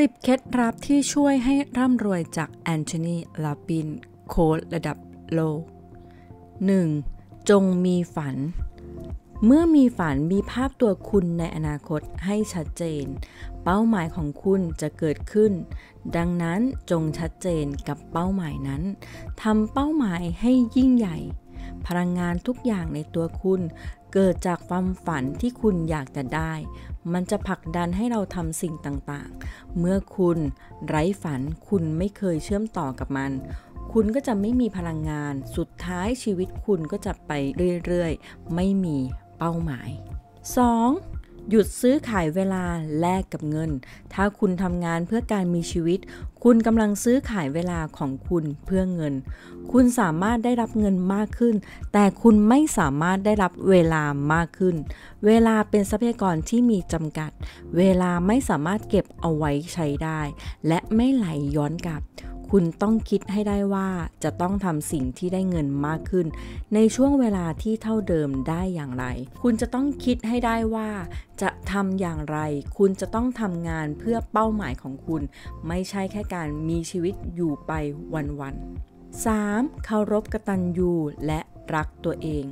10 เคล็ดลับที่ช่วยให้ร่ำรวยจากแอนโทนีลาบินโค้ดระดับโล 1. จงมีฝัน เมื่อมีฝันมีภาพตัวคุณในอนาคตให้ชัดเจน เป้าหมายของคุณจะเกิดขึ้น ดังนั้นจงชัดเจนกับเป้าหมายนั้นทำเป้าหมายให้ยิ่งใหญ่ พลังงานทุกอย่างในตัวคุณ เกิดจากความฝันที่คุณอยากจะได้ มันจะผลักดันให้เราทำสิ่งต่างๆ เมื่อคุณไร้ฝันคุณไม่เคยเชื่อมต่อกับมัน คุณก็จะไม่มีพลังงาน สุดท้ายชีวิตคุณก็จะไปเรื่อยๆ ไม่มีเป้าหมาย 2. หยุดซื้อขายเวลาแลกกับเงิน ถ้าคุณทำงานเพื่อการมีชีวิต คุณกำลังซื้อขายเวลาของคุณเพื่อเงิน คุณสามารถได้รับเงินมากขึ้น แต่คุณไม่สามารถได้รับเวลามากขึ้น เวลาเป็นทรัพยากรที่มีจำกัด เวลาไม่สามารถเก็บเอาไว้ใช้ได้ และไม่ไหลย้อนกลับ คุณต้องคิดให้ได้ว่าจะต้องทำสิ่งที่ได้เงินมากขึ้น ในช่วงเวลาที่เท่าเดิมได้อย่างไร คุณจะต้องคิดให้ได้ว่า จะทำอย่างไร คุณจะต้องทำงานเพื่อเป้าหมายของคุณ ไม่ใช่แค่การมีชีวิตอยู่ไปวันๆ 3. เคารพกตัญญูและรักตัวเอง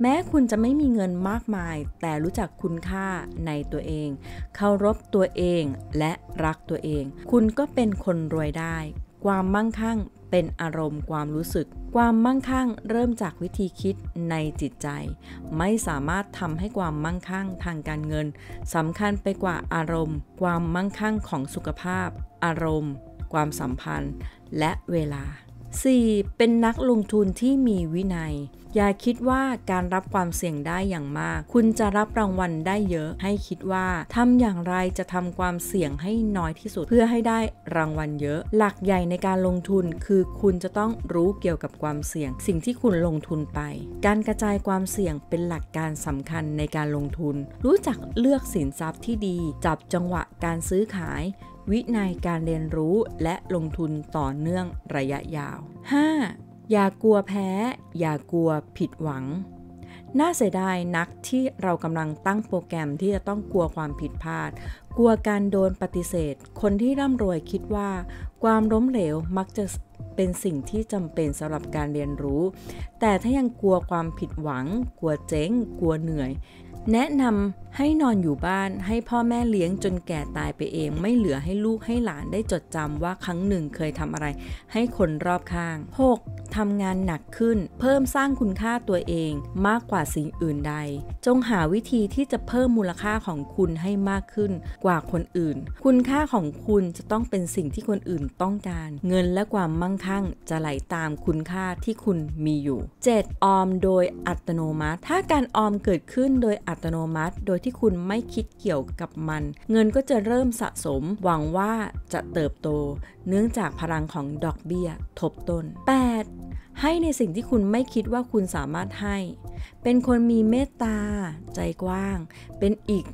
แม้คุณจะไม่มีเงินมากมาย แต่รู้จักคุณค่าในตัวเอง เคารพตัวเองและรักตัวเอง คุณก็เป็นคนรวยได้ ความมั่งคั่งเป็นอารมณ์ความรู้สึก ความมั่งคั่งเริ่มจากวิธีคิดในจิตใจ ไม่สามารถทำให้ความมั่งคั่งทางการเงินสำคัญไปกว่าอารมณ์ ความมั่งคั่งของสุขภาพ อารมณ์ ความสัมพันธ์ และเวลา 4. เป็นนักลงทุนที่มีวินัย อย่าคิดว่าการรับความเสี่ยงได้อย่างมาก คุณจะรับรางวัลได้เยอะ ให้คิดว่าทำอย่างไรจะทำความเสี่ยงให้น้อยที่สุดเพื่อให้ได้รางวัลเยอะ หลักใหญ่ในการลงทุนคือคุณจะต้องรู้เกี่ยวกับความเสี่ยง สิ่งที่คุณลงทุนไป การกระจายความเสี่ยงเป็นหลักการสำคัญในการลงทุน รู้จักเลือกสินทรัพย์ที่ดี จับจังหวะการซื้อขาย วินัยการเรียนรู้และลงทุนต่อเนื่องระยะยาว 5. อย่ากลัวแพ้ อย่ากลัวผิดหวัง น่าเสียดายนักที่เรากำลังตั้งโปรแกรมที่จะต้องกลัวความผิดพลาด กลัวการโดนปฏิเสธ คนที่ร่ำรวยคิดว่า ความล้มเหลวมักจะเป็นสิ่งที่จำเป็นสำหรับการเรียนรู้ แต่ถ้ายังกลัวความผิดหวัง กลัวเจ๊ง กลัวเหนื่อย แนะนำให้นอนอยู่บ้านให้พ่อแม่เลี้ยงจนแก่ตายไปเอง ไม่เหลือให้ลูกให้หลานได้จดจำว่าครั้งหนึ่งเคยทำอะไร ให้คนรอบข้าง 6. ทำงานหนักขึ้น เพิ่มสร้างคุณค่าตัวเองมากกว่าสิ่งอื่นใด จงหาวิธีที่จะเพิ่มมูลค่าของคุณให้มากขึ้นกว่าคนอื่น คุณค่าของคุณจะต้องเป็นสิ่งที่คนอื่นต้องการ เงินและความมั่งคั่งจะไหลตามคุณค่าที่คุณมีอยู่ 7. ออมโดยอัตโนมัติ ถ้าการออมเกิดขึ้นโดยอัตโนมัติ โดยที่คุณไม่คิดเกี่ยวกับมัน เงินก็จะเริ่มสะสม หวังว่าจะเติบโต เนื่องจากพลังของดอกเบี้ยทบต้น 8. ให้ในสิ่งที่คุณไม่คิดว่าคุณสามารถให้ เป็นคนมีเมตตา ใจกว้าง เป็นอีก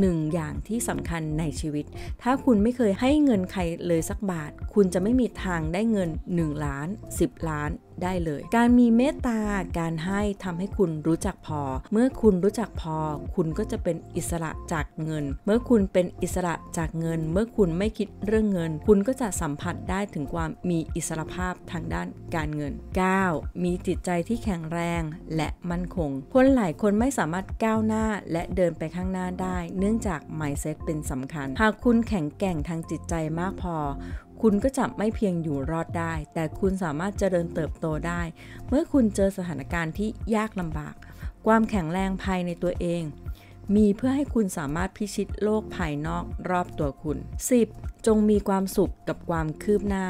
หนึ่งอย่างที่สำคัญในชีวิต ถ้าคุณไม่เคยให้เงินใครเลยสักบาท คุณจะไม่มีทางได้เงิน 1 ล้าน 10 ล้านได้เลย การมีเมตตา การให้ทำให้คุณรู้จักพอ เมื่อคุณรู้จักพอ คุณก็จะเป็นอิสระจากเงิน เมื่อคุณเป็นอิสระจากเงิน เมื่อคุณไม่คิดเรื่องเงิน คุณก็จะสัมผัสได้ถึงความมีอิสระภาพทางด้านการเงิน 9. มีจิตใจที่แข็งแรงและมั่นคง คนหลายคนไม่สามารถก้าวหน้าและเดินไปข้างหน้าได้ เนื่องจาก mindset เป็นสำคัญ หากคุณแข็งแกร่งทางจิตใจมากพอ คุณก็จะไม่เพียงอยู่รอดได้ แต่คุณสามารถเจริญเติบโตได้ เมื่อคุณเจอสถานการณ์ที่ยากลำบาก ความแข็งแรงภายในตัวเอง มีเพื่อให้คุณสามารถพิชิตโลกภายนอกรอบตัวคุณ 10. จงมีความสุขกับความคืบหน้า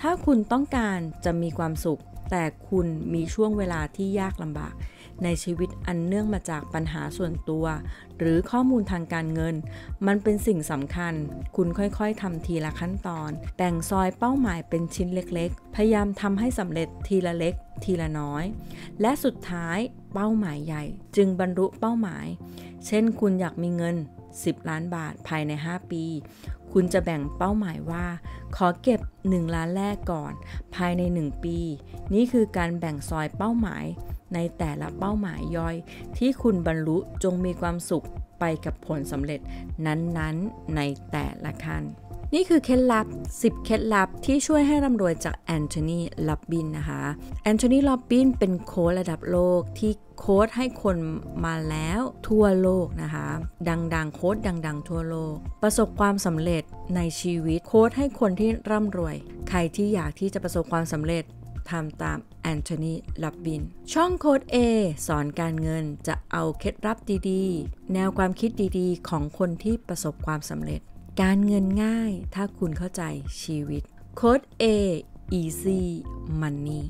ถ้าคุณต้องการจะมีความสุข แต่คุณมีช่วงเวลาที่ยากลำบาก ในชีวิตอันเนื่องมาจากปัญหาส่วนตัว หรือข้อมูลทางการเงิน มันเป็นสิ่งสำคัญ คุณค่อยๆทำทีละขั้นตอน แต่งซอยเป้าหมายเป็นชิ้นเล็กๆ พยายามทำให้สำเร็จทีละเล็ก ทีละน้อย และสุดท้ายเป้าหมายใหญ่ จึงบรรลุเป้าหมาย เช่นคุณอยากมีเงิน 10 ล้านบาทภายใน 5 ปี คุณจะแบ่งเป้าหมายว่า ขอเก็บ 1 ล้านแรกก่อน ภายใน 1 ปี นี่คือการแบ่งซอยเป้าหมายในแต่ละเป้าหมายย่อย ที่คุณบรรลุจงมีความสุขไปกับผลสำเร็จนั้นๆในแต่ละขั้น นี่คือเคล็ดลับ 10 เคล็ดลับที่ช่วยให้ร่ำรวยจากแอนโทนีลับบินนะคะ แอนโทนีลับบินเป็นโค้ชระดับโลกที่โค้ชให้คนมาแล้วทั่วโลกนะคะ ดังๆ โค้ชดัง ๆ ทั่วโลก ประสบความสำเร็จในชีวิต โค้ชให้คนที่ร่ำรวย ใครที่อยากที่จะประสบความสำเร็จทำตามแอนโทนีลับบิน ช่องโค้ด A สอนการเงินจะเอาเคล็ดลับดีๆ แนวความคิดดีๆ ของคนที่ประสบความสำเร็จ การเงินง่ายถ้าคุณเข้าใจชีวิตโค้ด A easy money